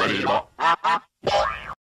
Arriba.